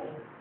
I